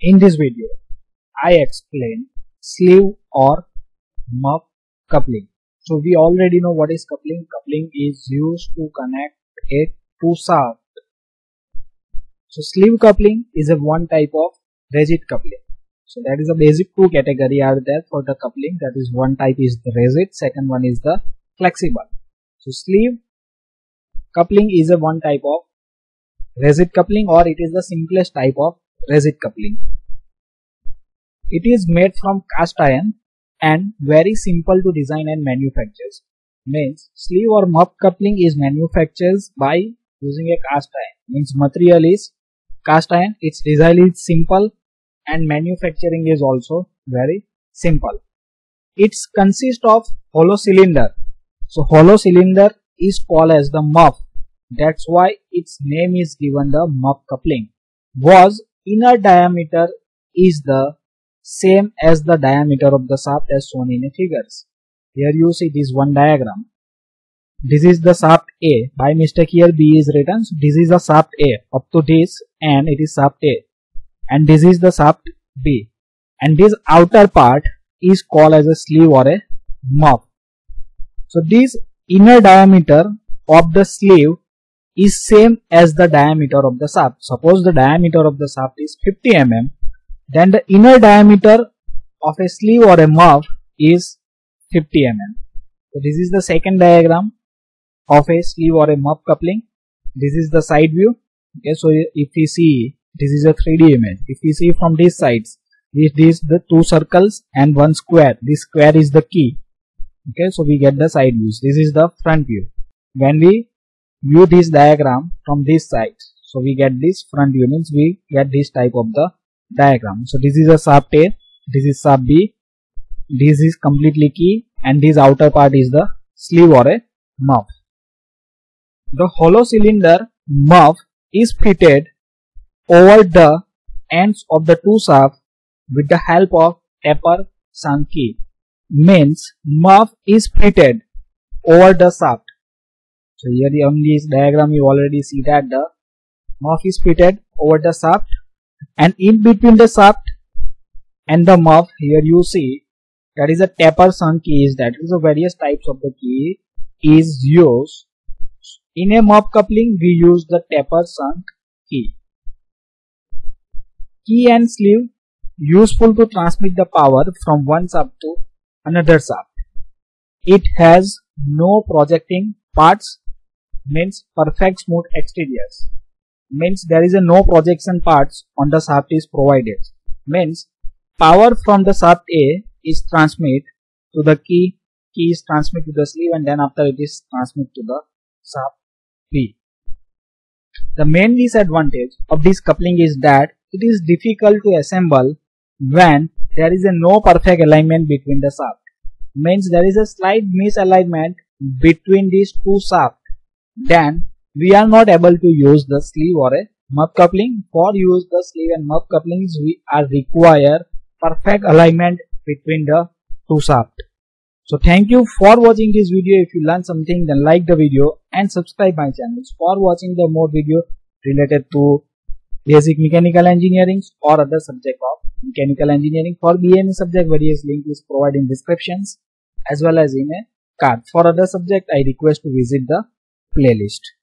In this video, I explain sleeve or muff coupling. So we already know what is coupling. Coupling is used to connect a two shaft. So sleeve coupling is a one type of rigid coupling. So that is a basic two category are there for the coupling. That is one type is the rigid, second one is the flexible. So sleeve coupling is a one type of rigid coupling or it is the simplest type of rigid coupling. It is made from cast iron and very simple to design and manufacture. Means sleeve or muff coupling is manufactured by using a cast iron. Means material is cast iron. Its design is simple and manufacturing is also very simple. It consists of hollow cylinder. So hollow cylinder is called as the muff. That's why its name is given the muff coupling. Was inner diameter is the same as the diameter of the shaft as shown in the figures. Here you see this one diagram. This is the shaft A. By mistake here B is written. So this is the shaft A. Up to this and it is shaft A. And this is the shaft B. And this outer part is called as a sleeve or a muff. So this inner diameter of the sleeve is same as the diameter of the shaft. Suppose the diameter of the shaft is 50 mm, then the inner diameter of a sleeve or a muff is 50 mm. So this is the second diagram of a sleeve or a muff coupling. This is the side view. Okay, so if we see this is a 3D image. If we see from these sides, this is the two circles and one square. This square is the key. Okay, so we get the side views. This is the front view. When we view this diagram from this side, so we get this front view means we get this type of the diagram. So this is a shaft A, this is shaft B, this is completely key and this outer part is the sleeve or a muff. The hollow cylinder muff is fitted over the ends of the two shafts with the help of taper sunk key. Means muff is fitted over the shaft. So here on this diagram you already see that the muff is fitted over the shaft and in between the shaft and the muff here you see that is a taper sunk key that is the various types of the key is used. In a muff coupling we use the taper sunk key. Key and sleeve useful to transmit the power from one shaft to another shaft. It has no projecting parts means perfect smooth exteriors means there is a no projection parts on the shaft is provided means power from the shaft A is transmit to the key key is transmit to the sleeve and then after it is transmit to the shaft B. The main disadvantage of this coupling is that it is difficult to assemble when there is a no perfect alignment between the shaft. Means there is a slight misalignment between these two shafts. Then we are not able to use the sleeve or a muff coupling. For use the sleeve and muff couplings, we are require perfect alignment between the two shafts. So thank you for watching this video. If you learned something, then like the video and subscribe my channel for watching the more video related to basic mechanical engineering or other subject of mechanical engineering. For BME subject, various link is provided in descriptions as well as in a card. For other subject, I request to visit the playlist.